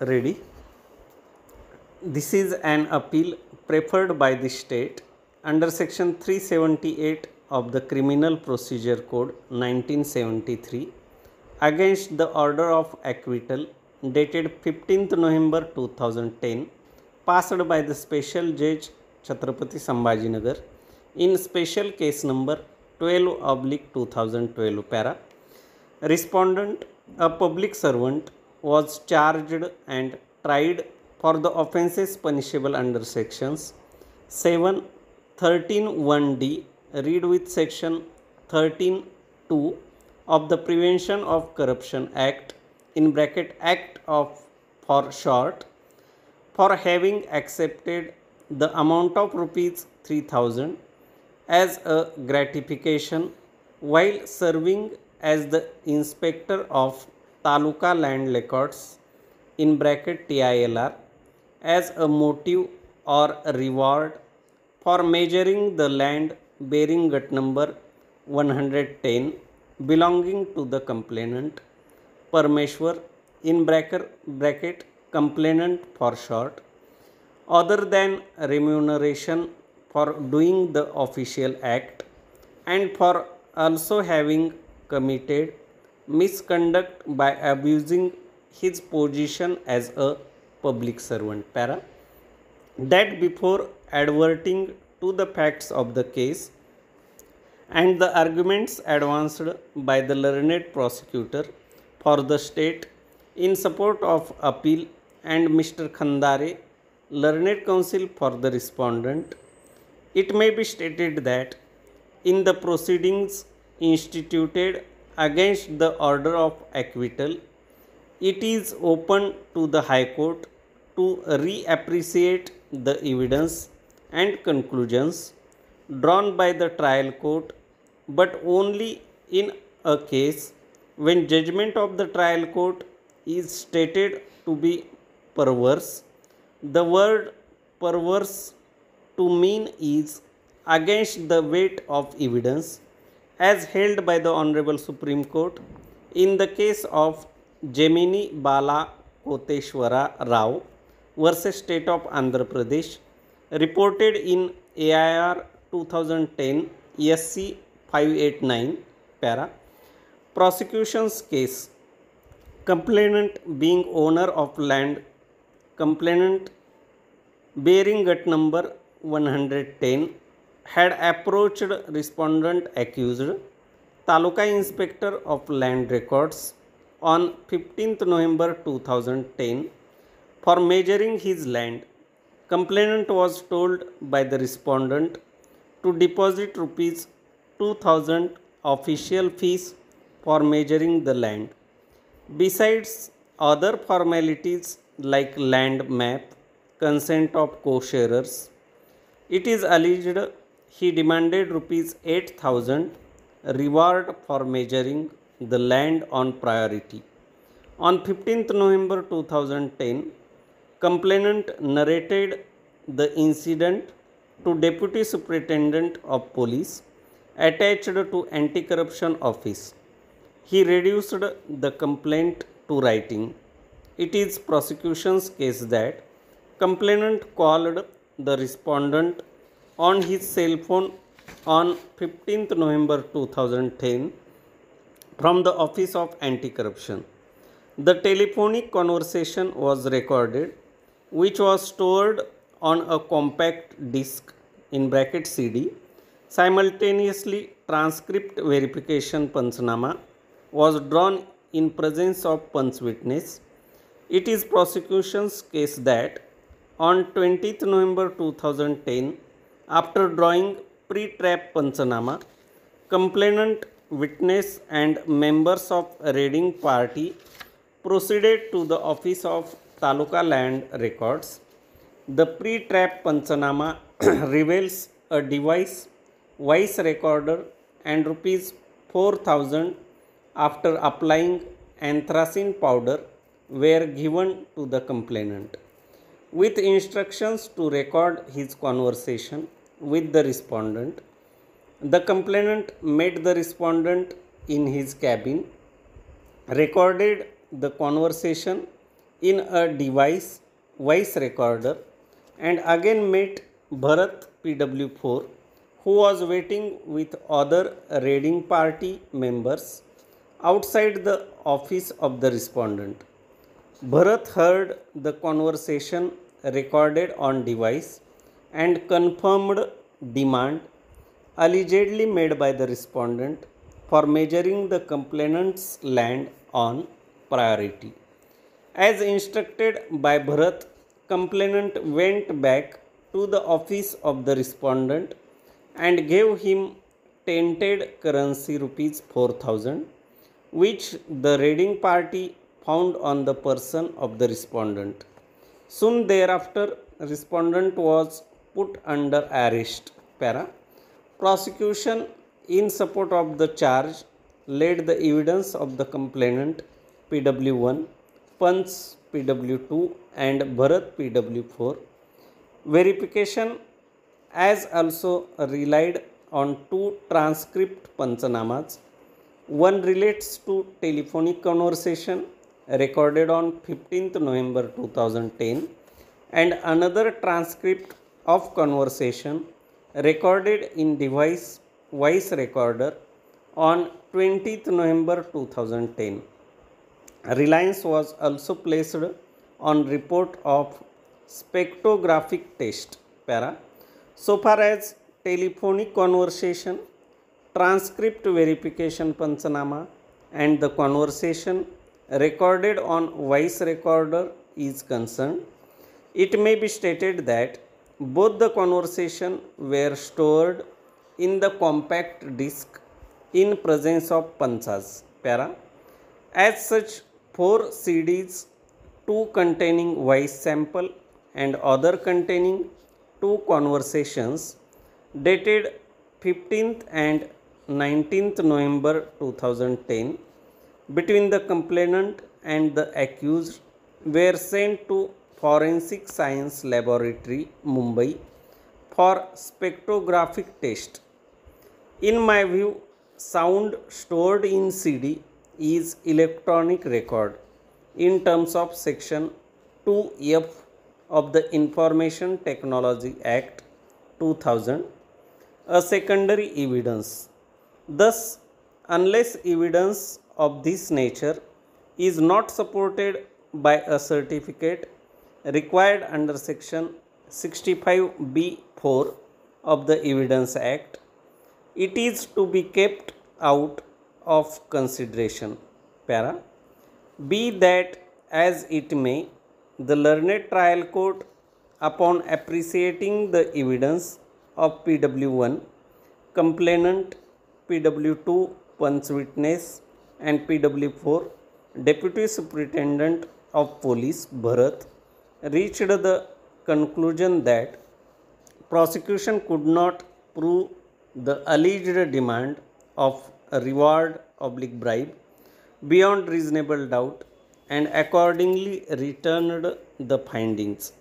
ready. This is an appeal preferred by the state under section 378 of the Criminal Procedure Code 1973 against the order of acquittal dated 15th November 2010 passed by the special judge Chhatrapati Sambhajinagar in special case number 12 oblique 2012 para. Respondent, a public servant, was charged and tried for the offences punishable under sections 7, 13 1d, read with section 13 2 of the Prevention of Corruption Act in bracket Act of for short for having accepted the amount of rupees 3000 as a gratification while serving as the inspector of taluka land records in bracket TILR as a motive or reward for measuring the land bearing gut number 110 belonging to the complainant Parmeshwar in bracket, bracket complainant for short other than remuneration for doing the official act and for also having committed misconduct by abusing his position as a public servant para that before adverting to the facts of the case and the arguments advanced by the learned prosecutor for the state in support of appeal and Mr. Khandare, learned counsel for the respondent, it may be stated that in the proceedings instituted against the order of acquittal, it is open to the High Court to reappreciate the evidence and conclusions drawn by the trial court, but only in a case when judgment of the trial court is stated to be perverse. The word perverse to mean is against the weight of evidence as held by the Honorable Supreme Court in the case of Gemini Bala Koteshwara Rao versus State of Andhra Pradesh reported in AIR 2010 SC 589 para prosecution's case complainant being owner of land complainant bearing gut number 110 had approached respondent accused taluka inspector of land records on 15th november 2010 for measuring his land. Complainant was told by the respondent to deposit rupees 2000 official fees for measuring the land. Besides other formalities like land map consent of co-sharers it is alleged he demanded rupees 8000 reward for measuring the land on priority. On 15th november 2010 complainant narrated the incident to deputy superintendent of police attached to anti-corruption office. He reduced the complaint to writing. It is prosecution's case that complainant called the respondent on his cell phone on 15th november 2010 from the office of anti-corruption. The telephonic conversation was recorded which was stored on a compact disc in bracket cd simultaneously transcript verification panchnama was drawn in presence of panch witness. It is prosecution's case that on 20th november 2010 after drawing pre-trap panchanama complainant witness and members of raiding party proceeded to the office of taluka land records. The pre-trap panchanama reveals a device voice recorder and rupees 4000 after applying anthracene powder were given to the complainant. With instructions to record his conversation with the respondent the complainant met the respondent in his cabin recorded the conversation in a device voice recorder and again met Bharat PW4 who was waiting with other raiding party members outside the office of the respondent. Bharat heard the conversation recorded on device and confirmed demand allegedly made by the respondent for measuring the complainant's land on priority. As instructed by Bharat, complainant went back to the office of the respondent and gave him tainted currency rupees 4000 which the raiding party found on the person of the respondent. Soon thereafter, respondent was put under arrest. Para. Prosecution in support of the charge laid the evidence of the complainant PW1, Panch PW2 and Bharat PW4. Verification as also relied on two transcript panchanamas. One relates to telephonic conversation recorded on 15th November 2010 and another transcript of conversation recorded in device voice recorder on 20th November 2010. Reliance was also placed on report of spectrographic test para so far as telephonic conversation transcript verification panchanama and the conversation recorded on voice recorder is concerned, it may be stated that both the conversation were stored in the compact disc in presence of panchas. Para. As such, four CDs, two containing voice sample and other containing two conversations dated 15th and 19th November 2010 between the complainant and the accused were sent to Forensic Science Laboratory, Mumbai for spectrographic test. In my view, sound stored in CD is electronic record in terms of section 2F of the Information Technology Act 2000 a secondary evidence. Thus, unless evidence of this nature is not supported by a certificate required under section 65b4 of the evidence act it is to be kept out of consideration. Para be that as it may the learned trial court upon appreciating the evidence of pw1 complainant pw2 panch witness and PW4 Deputy Superintendent of Police Bharat reached the conclusion that prosecution could not prove the alleged demand of a reward oblique bribe beyond reasonable doubt and accordingly returned the findings.